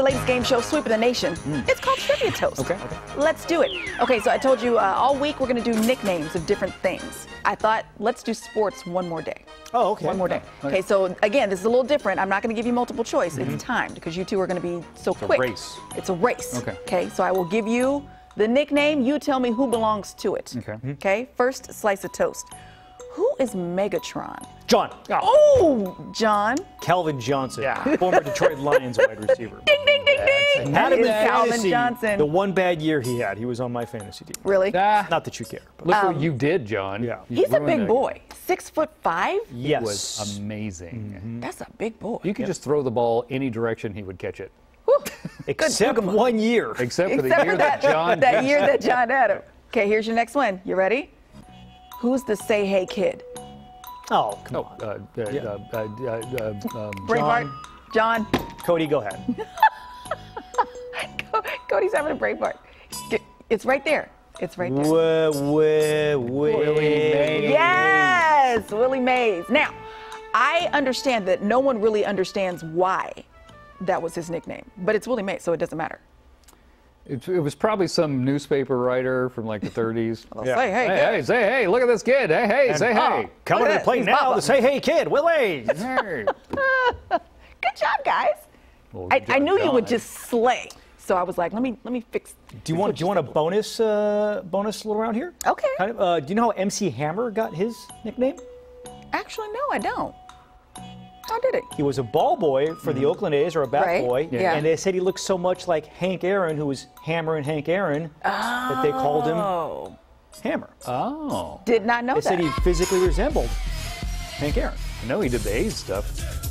the latest game show, Sweep of the Nation. It's called Trivia Toast. Hmm. Okay, okay. Let's do it. Okay, so I told you uh, all week we're going to do nicknames of different things. I thought, let's do sports one more day. Oh, okay. One more day. Okay. Okay, so again, this is a little different. I'm not going to give you multiple choice. It's timed because you two are going to be so Mm-hmm. a quick. race. It's a race. Okay. Okay, so I will give you the nickname. You tell me who belongs to it. Okay. Okay, first slice of toast. Who is Megatron? John. Oh, John. Calvin Johnson. Yeah. Former Detroit Lions wide receiver. Ding, ding, ding, ding. Had him in Calvin fantasy. Johnson. The one bad year he had, he was on my fantasy team. Really? Ah, Not that you care. But look what you did, John. Yeah. You He's a big it. boy. Six foot five? yes. It was amazing. That's a big boy. You could just throw the ball any direction, he would catch it. Except Good- good one year. Except for the Except year for that, John that did. year that John had him. Okay, here's your next one. You ready? Who's the say hey kid? Oh, come Oh, on. uh, uh, Yeah. uh, uh, uh, uh, um, Braveheart? John. Cody, go ahead. Cody's having a Braveheart. It's right there. It's right there. Wah, wah, wah. Willie Mays. Yes, Willie Mays. Now, I understand that no one really understands why that was his nickname, but it's Willie Mays, so it doesn't matter. It, it was probably some newspaper writer from like the 30s. They'll Yeah. say, hey, Hey, hey, say hey, look at this kid. Hey, hey, say hey. Coming to Look the plate now Papa. to say, hey, kid, Willie. Hey. Good job, guys. Well, I, I job, knew you would just slay. So I was like, let me let me fix. Do you want do you want a bonus uh, bonus little round here? Okay. Kind of, uh, do you know how MC Hammer got his nickname? Actually, no, I don't. How did it? He was a ball boy for the Oakland A's or a bat Right, boy, yeah. and they said he looked so much like Hank Aaron, who was Hammer and Hank Aaron, that they called him Oh, Hammer. Oh, did not know They that. said he physically resembled Hank Aaron. I know he did the A's stuff.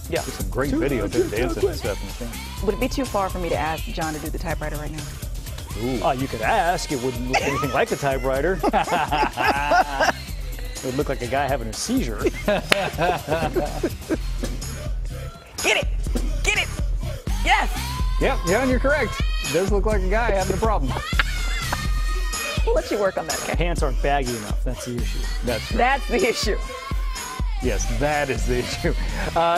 Yeah. There's some great videos of him dancing and stuff. in. Would it be too far for me to ask John to do the typewriter right now? Uh, you could ask. It wouldn't look anything like a typewriter. it would look like a guy having a seizure. Get it! Get it! Yes! Yep, John, you're correct. It does look like a guy having a problem. We'll let you work on that, okay? Pants aren't baggy enough. That's the issue. That's That's the issue. yes, that is the issue. Uh,